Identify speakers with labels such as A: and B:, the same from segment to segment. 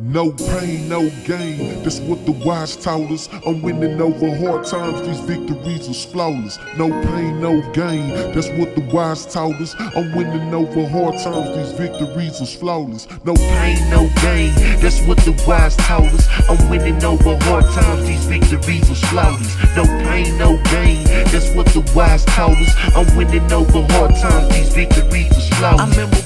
A: No pain, no gain. That's what the wise told us. I'm winning over hard times. These victories are flawless. No pain, no gain. That's what the wise told us. I'm winning over hard times. These victories are flawless. No pain, no gain. That's what the wise told us. I'm winning over hard times. These victories are flawless. No pain, no gain. That's what the wise told us. I'm winning over hard times. These victories are flawless.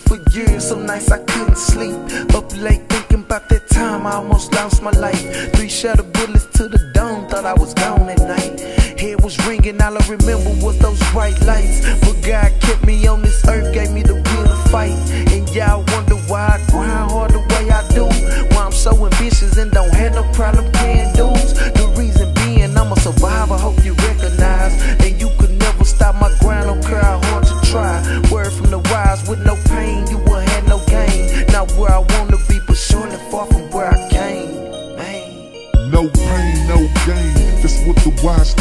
B: For years, so nights I couldn't sleep. Up late thinking about that time I almost lost my life. Three shutter bullets to the dome, thought I was gone at night. Head was ringing, all I remember was those bright lights. But God kept me on this earth, gave me the will to fight. And y'all
A: Us.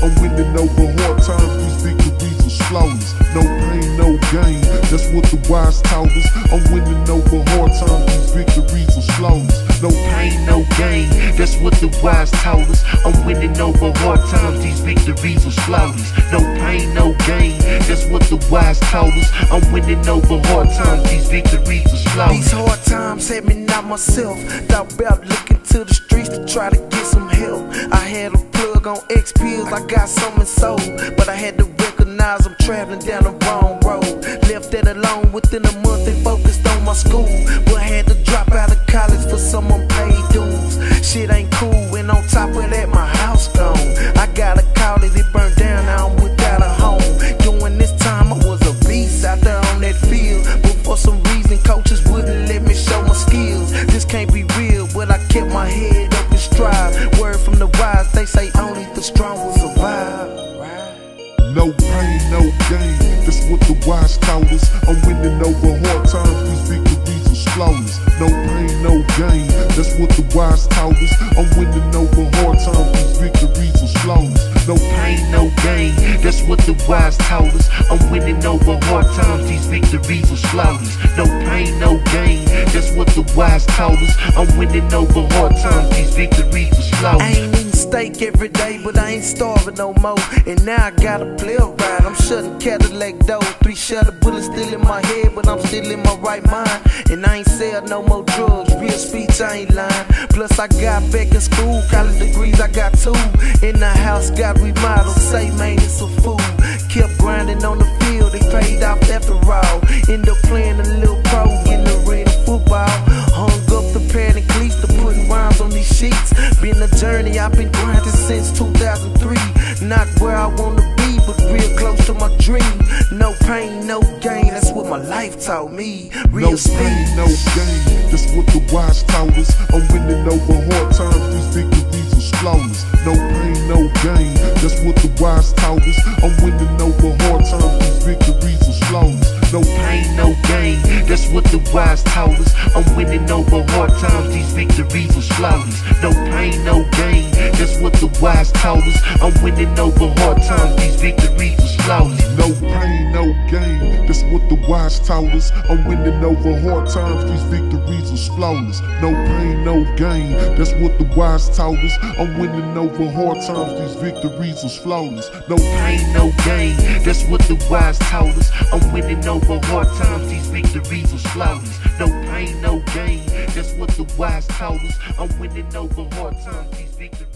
A: I'm winning over hard times. These victories are flawless. No pain, no gain. That's what the wise told us. I'm winning over hard times. These victories are flawless. No pain, no gain. That's what the wise told us. I'm winning over hard times. These victories are flawless. No pain, no gain. That's what the wise told us. I'm winning over hard times. These victories are flawless.
B: These hard times had me not myself. Thought about looking to the streets to try to get some help. I had a X pills, I got something sold. But I had to recognize I'm traveling down the wrong road. Left that alone within a month and focused on my school. But had to drop out of college for some unpaid dues. Shit ain't cool, and on top of that, my house gone. I got a call it burned down, now I'm without a home. During this time, I was a beast out there on that field. But for some reason, coaches wouldn't let me show my skills. This can't be real, but I kept my head
A: no. That's what the wise told us. I'm winning over hard times. These victories are flawless. No pain, no gain. That's what the wise told us. I'm winning over hard times. These victories are flawless. No pain, no gain. That's what the wise told us. I'm winning over hard times. These victories are flawless. No pain, no gain. That's what the wise told us. I'm winning over hard times. These victories are flawless.
B: Steak every day, but I ain't starving no more. And now I got a player ride. I'm shutting Cadillac door. Three shutter bullets still in my head, but I'm still in my right mind. And I ain't sell no more drugs. Real speech, I ain't lying. Plus, I got back in school. College degrees, I got two. In the house, got remodeled. Say, man, it's a fool. Kept grinding on the field. They paid off after all. End up playing a little journey, I've been grinding since 2003. Not where I wanna be, my life taught me. Real
A: No
B: speed.
A: pain, no gain. That's what the wise told us. I'm winning over hard times. These victories are flawless. No pain, no gain. That's what the wise told us. I'm winning over hard times. These victories are flawless. No pain, no gain. That's what the wise told us. I'm winning over hard times. These victories are flawless. No pain, no gain. That's what the wise us. I'm winning over hard times. Wise told us. I'm winning over hard times. These victories are flawless. No pain, no gain. That's what the wise told us. I'm winning over hard times. These victories are flawless. No pain, no gain. That's what the wise told us. I'm winning over hard times. These victories are flawless. No pain, no gain. That's what the wise told us. I'm winning over hard times. These victories.